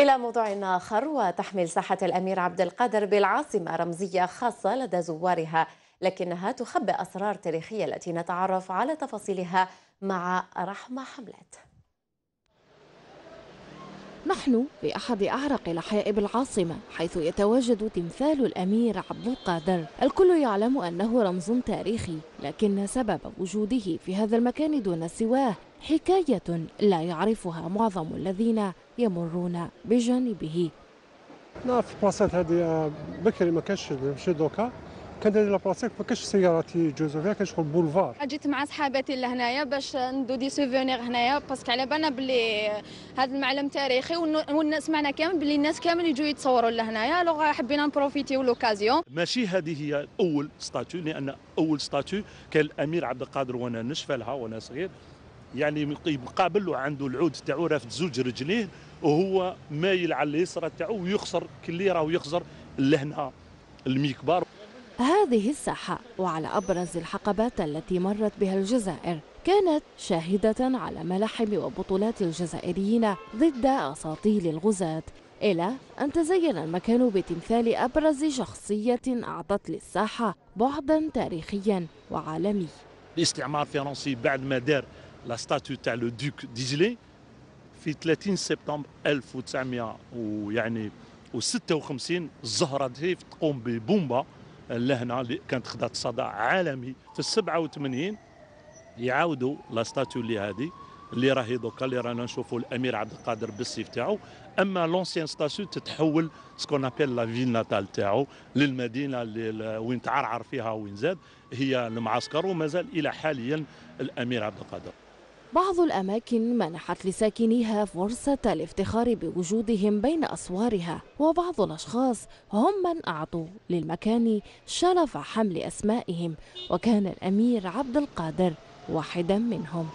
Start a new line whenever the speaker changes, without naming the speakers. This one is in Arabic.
إلى موضوع آخر وتحمل ساحة الأمير عبد القادر بالعاصمة رمزية خاصة لدى زوارها لكنها تخبئ أسرار تاريخية التي نتعرف على تفاصيلها مع رحمة حملات.
نحن في أحد أعرق الأحياء بالعاصمة حيث يتواجد تمثال الأمير عبد القادر. الكل يعلم أنه رمز تاريخي لكن سبب وجوده في هذا المكان دون سواه حكاية لا يعرفها معظم الذين يمرون بجانبه.
نعرف البلاصات هذه بكري ما كانش دوكا. كانت هذه لابلاصات ما كانش سيارات يجوزوا فيها كان شغل بولفار.
جيت مع صحاباتي لهنايا باش ندو des souvenirs هنايا parce que على بالنا بلي هذا المعلم تاريخي والناس معنا كامل بلي الناس كامل يجوا يتصوروا لهنايا لو حبينا نبروفيتيو l'occasion.
ماشي هذه هي أول statue لأن أول statue كان الأمير عبد القادر وأنا نشفى لها وأنا صغير. يعني مقابل وعنده العود تاعو رافد زوج رجليه وهو مايل على اليسرى تاعو ويخسر كلي راهو يخسر لهنا الميكبار.
هذه الساحة وعلى أبرز الحقبات التي مرت بها الجزائر كانت شاهدة على ملاحم وبطولات الجزائريين ضد أساطيل الغزاة إلى أن تزين المكان بتمثال أبرز شخصية أعطت للساحة بعدا تاريخيا وعالمي
الاستعمار الفرنسي بعد ما دار la statue تاع le duc d'Isly في 30 سبتمبر 1900 ويعني و56 الزهره دي تقوم ببومبا لهنا اللي كانت خدات صدى عالمي. في 87 يعاودوا la statue اللي هذه اللي راهي دوكا اللي رانا نشوفوا الأمير عبد القادر بالسيف تاعو. أما l'ancienne statue تتحول ce qu'on appelle la ville natale تاعو للمدينة اللي وين تعرعر فيها وين زاد هي المعسكر ومازال إلى حاليا الأمير عبد القادر.
بعض الأماكن منحت لساكنيها فرصة الافتخار بوجودهم بين أسوارها وبعض الأشخاص هم من أعطوا للمكان شرف حمل أسمائهم وكان الأمير عبد القادر واحدا منهم.